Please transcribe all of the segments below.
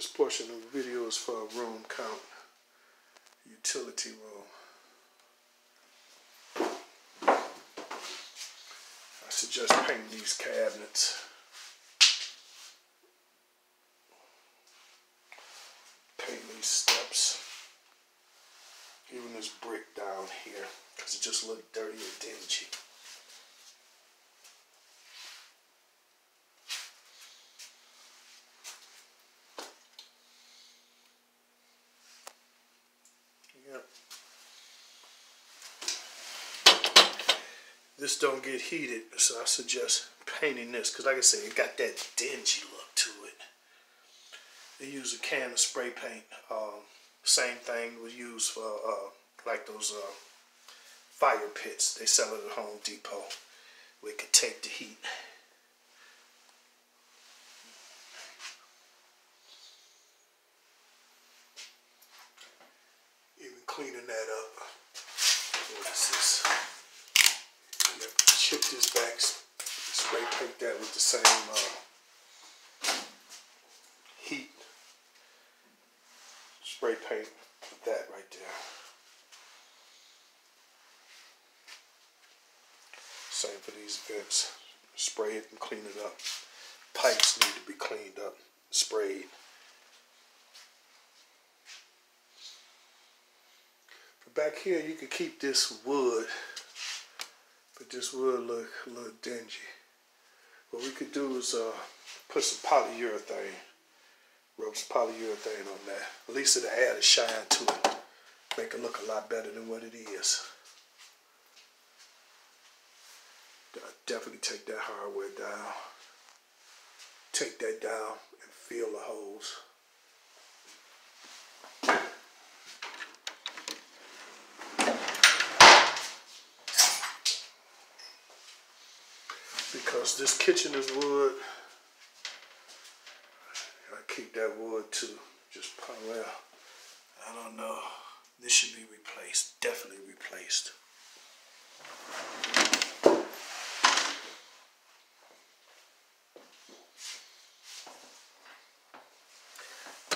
This portion of the video is for a room count, utility room. I suggest painting these cabinets. Paint these steps. Even this brick down here, because it just looked dirty and dingy. This don't get heated, so I suggest painting this, because like I said, it got that dingy look to it. They use a can of spray paint. Um, same thing was used for uh, like those uh, fire pits. They sell it at Home Depot. We could take the heat. Even cleaning that up. What is this? Chip this back, spray paint that with the same uh, heat. Spray paint that right there. Same for these vents. Spray it and clean it up. Pipes need to be cleaned up, sprayed. Back here, you could keep this wood, this wood look a little dingy. What we could do is uh, put some polyurethane, rub some polyurethane on that. At least it'll add a shine to it, make it look a lot better than what it is. I'll definitely take that hardware down. Take that down and fill the holes. Because this kitchen is wood, I keep that wood too. Just well, I don't know. This should be replaced. Definitely replaced.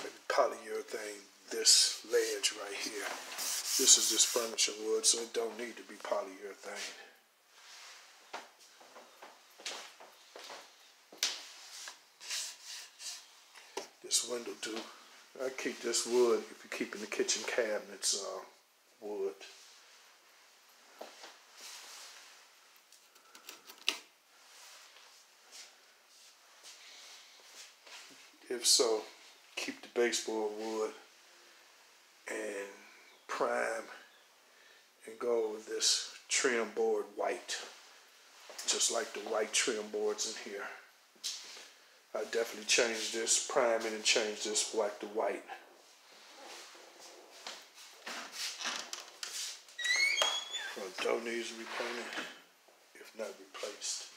Maybe polyurethane this ledge right here. This is just furniture wood, so it don't need to be polyurethane. Window too. I keep this wood if you're keeping the kitchen cabinets uh, wood. If so, keep the baseboard wood and prime and go with this trim board white. Just like the white trim boards in here. I definitely changed this, prime it and change this black to white. Front door needs to be painted, if not replaced.